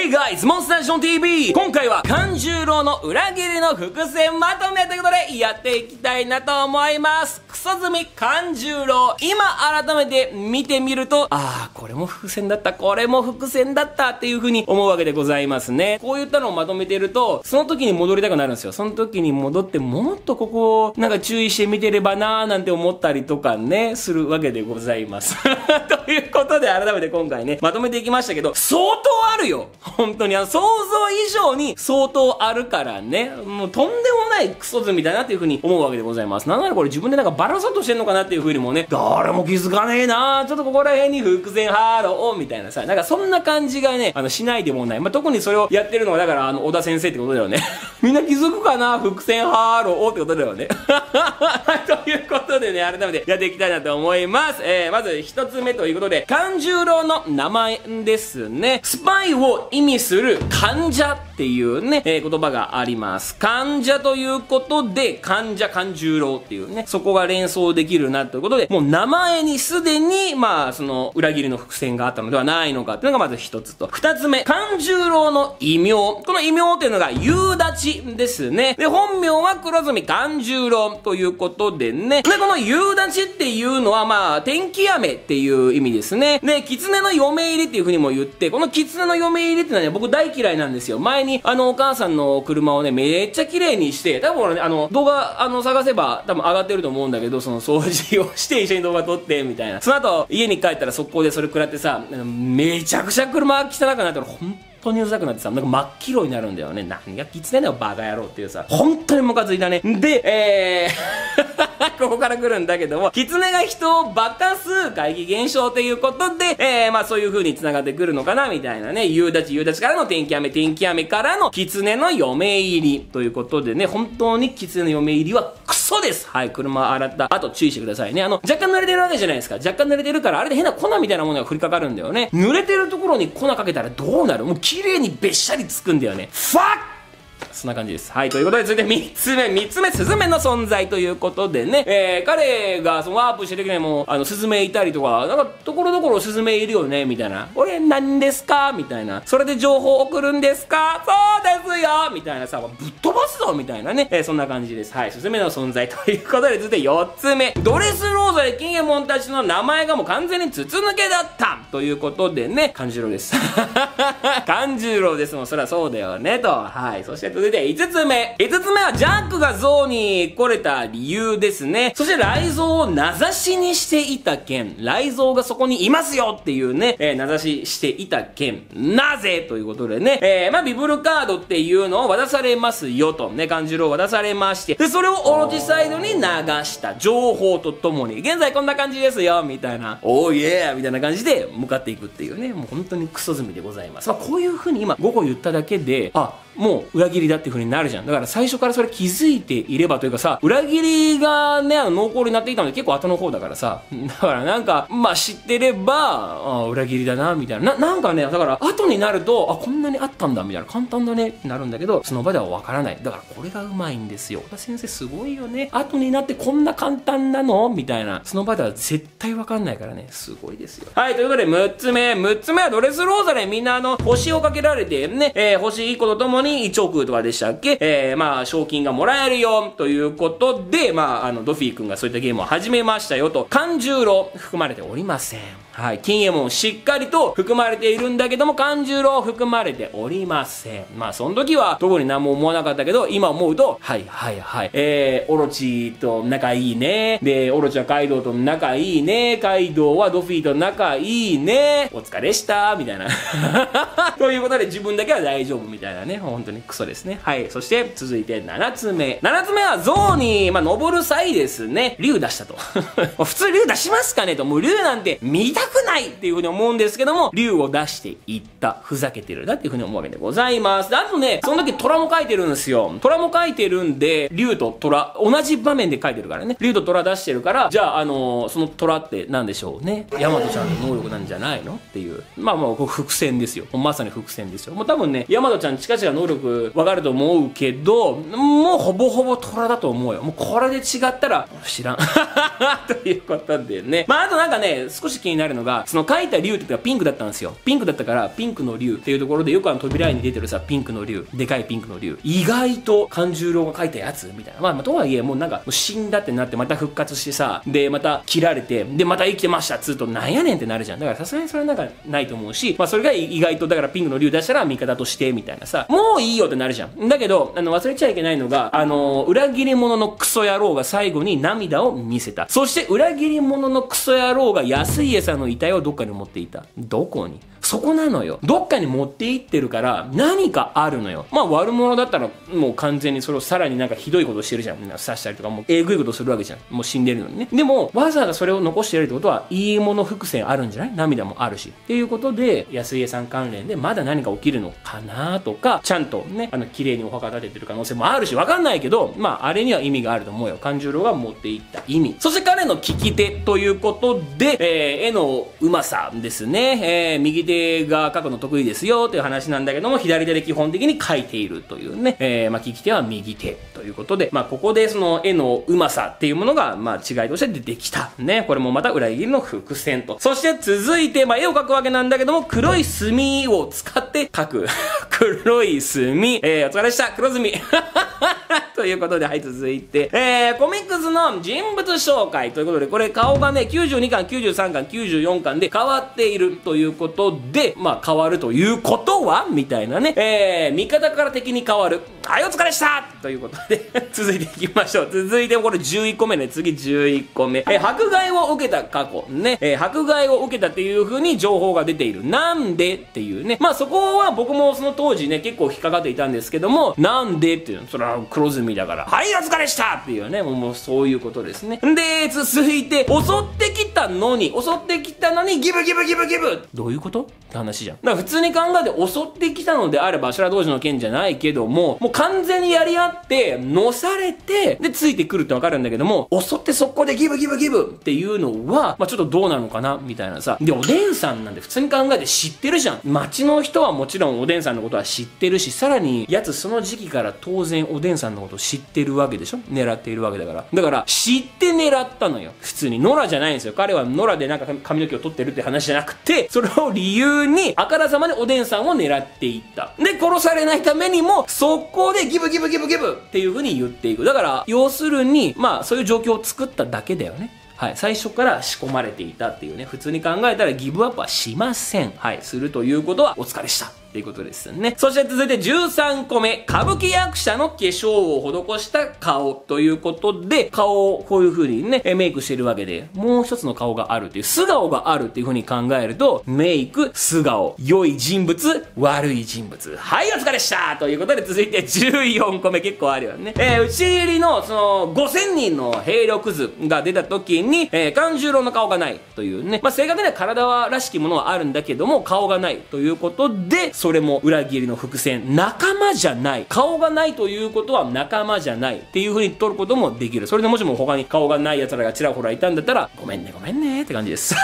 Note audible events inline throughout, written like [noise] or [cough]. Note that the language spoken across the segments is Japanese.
Hey guys! モンスターション TV! 今回は勘十郎の裏切りの伏線まとめということでやっていきたいなと思いますクソ積み勘十郎今改めて見てみるとああこれも伏線だったこれも伏線だったっていう風に思うわけでございますねこういったのをまとめてるとその時に戻りたくなるんですよその時に戻ってもっとここをなんか注意して見てればなーなんて思ったりとかねするわけでございます [laughs] ということで改めて今回ねまとめていきましたけど相当あるよ本当にあの想像以上に相当あるからね。もうとんでもないクソ図みたいなっていう風に思うわけでございます。なんならこれ自分でなんかバランスアウトしてんのかなっていう風にもね誰も気づかねえなちょっとここら辺に伏線貼ろうみたいなさなんかそんな感じがねあのしないでもない。まあ、特にそれをやってるのはだからあの尾田先生ってことだよね。[laughs] みんな気づくかな伏線貼ろうってことだよね。[laughs] ということでね改めてやっていきたいなと思います。えー、まず一つ目ということでカン十郎の名前ですね。スパイを意味する間者っていうね、えー、言葉があります。間者ということで、間者勘十郎っていうね、そこが連想できるなということで、もう名前にすでに、まあ、その裏切りの伏線があったのではないのかっていうのがまず一つと。二つ目、勘十郎の異名。この異名っていうのが夕立ですね。で、本名は黒住勘十郎ということでね。で、この夕立っていうのはまあ、天気雨っていう意味ですね。で、狐の嫁入りっていう風にも言って、この狐の嫁入りっていうのはね、僕大嫌いなんですよ。前に、あの、お母さんの車をね、めっちゃ綺麗にして、多分ね、あの、動画、あの、探せば、多分上がってると思うんだけど、その掃除をして一緒に動画撮って、みたいな。その後、家に帰ったら速攻でそれ食らってさ、めちゃくちゃ車汚くなって、俺、ほん当にうざくなってさ、なんか真っ黄色になるんだよね。何がきつねだよ、バカ野郎っていうさ。本当にムカついたね。で、えー [laughs] ここから来るんだけども、狐が人を化かす怪奇現象ということで、えー、まあそういう風に繋がってくるのかな、みたいなね。夕立夕立からの天気雨、天気雨からの狐の嫁入りということでね、本当に狐の嫁入りはクソですはい、車洗った。あと注意してくださいね。あの、若干濡れてるわけじゃないですか。若干濡れてるから、あれで変な粉みたいなものが降りかかるんだよね。濡れてるところに粉かけたらどうなる？もう綺麗にべっしゃりつくんだよね。ファッそんな感じです。はい、ということで続いて3つ目、3つ目、スズメの存在ということでね、えー、彼がそのワープしてる時にもう、あの、スズメいたりとか、なんか、ところどころスズメいるよね、みたいな。これ何ですか？みたいな。それで情報送るんですかそうですよみたいなさ、ぶっ飛ばすぞみたいなね、えー、そんな感じです。はい、スズメの存在ということで続いて4つ目、ドレスローザで金右衛門たちの名前がもう完全に筒抜けだったということでね、勘十郎です。[laughs] 勘十郎ですもん、そりゃそうだよね、と。はい、そして続いて5つ目。5つ目はジャックがゾウに来れた理由ですね。そして雷蔵を名指しにしていた件。雷蔵がそこにいますよっていうね、えー、名指ししていた件。なぜ？ということでね、えー、まあ、ビブルカードっていうのを渡されますよと、ね、漢字を渡されまして、で、それをオロチサイドに流した。情報とともに、現在こんな感じですよ、みたいな、おーイエーみたいな感じで向かっていくっていうね、もう本当にクソ済みでございます。まあ、こういう風に今5個言っただけで、あ、もう裏切りだっていう風になるじゃん。だから最初からそれ気づいていればというかさ、裏切りがね、あの濃厚になっていたので結構後の方だからさ、だからなんか、まあ知ってれば、あ裏切りだな、みたいな。な、なんかね、だから後になると、あ、こんなにあったんだ、みたいな。簡単だねってなるんだけど、その場ではわからない。だからこれがうまいんですよ。先生すごいよね。後になってこんな簡単なの？みたいな。その場では絶対わかんないからね、すごいですよ。はい、ということで6つ目。6つ目はドレスローザでみんなあの、星をかけられてね、えー、星1個とともに1億とかでしたっけ？えー、まあ、賞金がもらえるよ、ということで、まあ、あの、ドフィー君がそういったゲームを始めましたよと、勘十郎含まれておりません。はい。金右衛門しっかりと含まれているんだけども、勘十郎含まれておりません。まあ、その時は特に何も思わなかったけど、今思うと、はいはいはい。えー、オロチと仲いいね。で、オロチはカイドウと仲いいね。カイドウはドフィーと仲いいね。お疲れした、みたいな。[laughs] ということで自分だけは大丈夫みたいなね。本当にクソですね。はい。そして続いて7つ目。7つ目は象に、まあ、登る際ですね。竜出したと。[laughs] 普通竜出しますかね？と。もう竜なんて見たくないっていう風に思うんですけども、竜を出していった。ふざけてるなっていう風に思うわけでございます。あとね、その時虎も書いてるんですよ。虎も書いてるんで、竜と虎、同じ場面で書いてるからね。竜と虎出してるから、じゃあ、あのー、その虎って何でしょうね？ヤマトちゃんの能力なんじゃないの？っていう。まあまあ、伏線ですよ。まさに伏線ですよ。もう多分ね、ヤマトちゃん近々能力わかると思うけど、もうほぼほぼ虎だと思うよ。もうこれで違ったら、知らん。[laughs] ということでね。まあ、あとなんかね、少し気になるのが、その書いた竜っていうのはピンクだったんですよ。ピンクだったから、ピンクの竜っていうところでよくあの扉に出てるさ、ピンクの竜、でかいピンクの竜。意外と勘十郎が書いたやつみたいな。まあ、まあ、とはいえ、もうなんか、死んだってなってまた復活してさ、で、また切られて、で、また生きてましたっつうと、なんやねんってなるじゃん。だからさすがにそれはなんかないと思うし、まあそれが意外と、だからピンクの竜出したら味方として、みたいなさ、もうういいよってなるじゃん。だけど、あの、忘れちゃいけないのが、あの、裏切り者のクソ野郎が最後に涙を見せた。そして裏切り者のクソ野郎が安家さんの遺体をどっかに持っていた。どこに？そこなのよ。どっかに持って行ってるから何かあるのよ。まあ悪者だったらもう完全にそれをさらになんかひどいことしてるじゃん。ん刺したりとかもうえぐいことするわけじゃん。もう死んでるのにね。でもわざわざそれを残してやるってことはいいもの伏線あるんじゃない？涙もあるし。っていうことで安家さん関連でまだ何か起きるのかなとか、ちゃんんとね、あの綺麗にお墓立ててる可能性もあるし、わかんないけど、まああれには意味があると思うよ。勘十郎が持っていった意味。そして彼の利き手ということで、えー、絵のうまさですね。えー、右手が書くの得意ですよという話なんだけども、左手で基本的に書いているというね、えー、まあ、利き手は右手ということで、まあ、ここでその絵のうまさっていうものが、まあ、違いとして出てきた。ね、これもまた裏切りの伏線と。そして続いて、まあ、絵を描くわけなんだけども、黒い墨を使って描く。[laughs] 黒い墨。えー、お疲れでした。黒ずみ。[laughs] ということで、はい、続いて、えー、コミックスの人物紹介ということで、これ顔がね、92巻、93巻、94巻で変わっているということで、まあ、変わるということは？みたいなね、えー、味方から敵に変わる。はい、お疲れしたということで [laughs] 続いていきましょう。続いてこれ11個目ね、次11個目。え、迫害を受けた過去。ね、え、迫害を受けたっていう風に情報が出ている。なんでっていうね。まあそこは僕もその当時ね、結構引っかかっていたんですけども、なんでっていうの、それは黒ずみだから、はい、お疲れしたっていうね、もうそういうことですね。で、続いて、襲ってきたのに、襲ってきたのに、ギブギブギブギブどういうこと？って話じゃん。だから普通に考えて襲ってきたのであれば、修羅道士の剣じゃないけども、もう完全にやり合って、乗されて、で、ついてくるってわかるんだけども、襲って速攻でギブギブギブっていうのは、まあちょっとどうなのかなみたいなさ。で、おでんさんなんて普通に考えて知ってるじゃん。街の人はもちろんおでんさんのことは知ってるし、さらに、やつその時期から当然おでんさんのこと知ってるわけでしょ？狙っているわけだから。だから、知って狙ったのよ。普通に。野良じゃないんですよ。彼は野良でなんか髪の毛を取ってるって話じゃなくて、それを理由に、あからさまでおでんさんを狙っていった。で、殺されないためにも、速攻でギブギブギブギブっていう風に言っていく。だから、要するに、まあ、そういう状況を作っただけだよね。はい、最初から仕込まれていたっていうね、普通に考えたらギブアップはしません。はい、するということはお疲れした。っていうことですね。そして続いて13個目、歌舞伎役者の化粧を施した顔ということで、顔をこういう風にね、メイクしてるわけで、もう一つの顔があるっていう、素顔があるっていう風に考えると、メイク、素顔、良い人物、悪い人物。はい、お疲れしたということで続いて14個目結構あるよね。えー、打ち入りのその5000人の兵力図が出た時に、えー、勘十郎の顔がないというね、まあ、正確には体はらしきものはあるんだけども、顔がないということで、それも裏切りの伏線。仲間じゃない。顔がないということは仲間じゃない。っていう風に取ることもできる。それでもしも他に顔がない奴らがちらほらいたんだったら、ごめんねごめんねって感じです。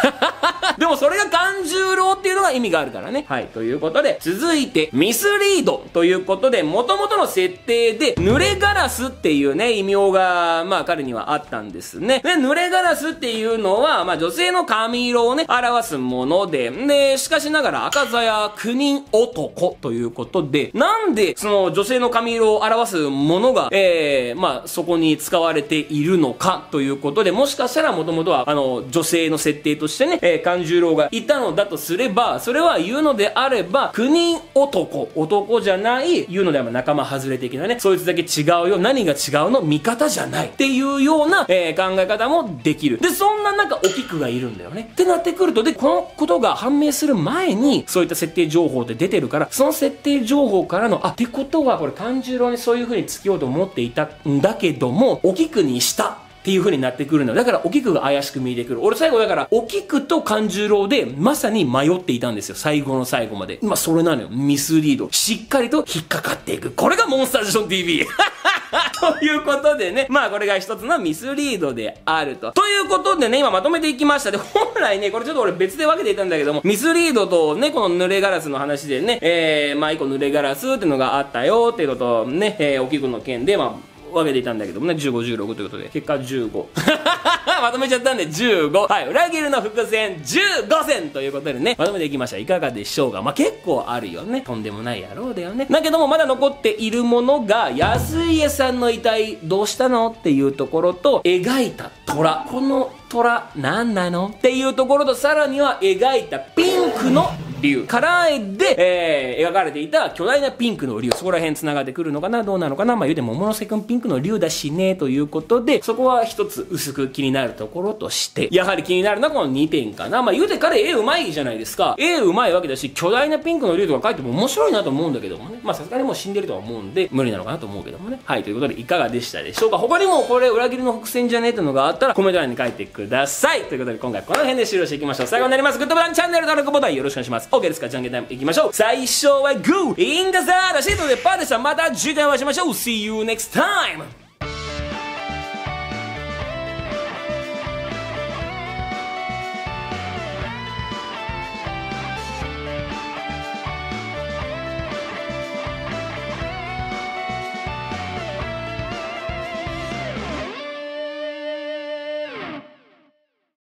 でもそれが勘十郎っていうのが意味があるからね。はい。ということで、続いて、ミスリードということで、元々の設定で、濡れガラスっていうね、異名が、まあ彼にはあったんですね。で、濡れガラスっていうのは、まあ女性の髪色をね、表すもので、で、しかしながら赤座や9人男ということで、なんでその女性の髪色を表すものが、えー、まあそこに使われているのかということで、もしかしたらもともとはあの女性の設定としてね、えー、勘十郎がいたのだとすれば、それは言うのであれば、9人男、男じゃない、言うのであれば仲間外れ的なね、そいつだけ違うよ、何が違うの？味方じゃないっていうような、えー、考え方もできる。で、そんな中、お菊がいるんだよね。ってなってくると、で、このことが判明する前に、そういった設定情報って出てるから、その設定情報からの、あ、ってことはこれ勘十郎にそういう風に付きようと思っていたんだけども、お菊にしたっていう風になってくるのだから、お菊が怪しく見えてくる。俺最後だから、お菊と勘十郎で、まさに迷っていたんですよ。最後の最後まで。まあ、それなのよ。ミスリード。しっかりと引っかかっていく。これがモンスタージション TV。[laughs] ということでね、まあこれが一つのミスリードであると。ということでね、今まとめていきました。で、本来ね、これちょっと俺別で分けていたんだけども、ミスリードとね、この濡れガラスの話でね、えー、まあ一個濡れガラスってのがあったよっていうことね、えー、お菊の件で、まあ、分けていたんだけどもね、15、16ということで、結果15。[laughs] まとめちゃったんで15。はい、裏切るの伏線15選ということでね、まとめていきました。いかがでしょうかまあ、結構あるよね。とんでもない野郎だよね。だけどもまだ残っているものが、安家さんの遺体どうしたのっていうところと、描いた虎。この虎何なのっていうところと、さらには描いたピンクの竜。カラー絵で、えー、描かれていた巨大なピンクの竜。そこら辺繋がってくるのかな？どうなのかな？まあ言うても、桃之助くんピンクの竜だしね、ということで、そこは一つ薄く気になるところとして、やはり気になるのはこの2点かな。まあ言うて彼絵うまいじゃないですか。絵うまいわけだし、巨大なピンクの竜とか描いても面白いなと思うんだけどもね。まあさすがにもう死んでるとは思うんで、無理なのかなと思うけどもね。はい、ということでいかがでしたでしょうか？他にもこれ裏切りの伏線じゃねえってのがあったらコメント欄に書いてください。ということで今回この辺で終了していきましょう。最後になります。グッドボタン、チャンネル登録ボタンよろしくお願いします。OK ですか？じゃんけんタイムいきましょう。最初はグー。インガザーラシートでパーでした。また次回お会いしましょう。See you next time!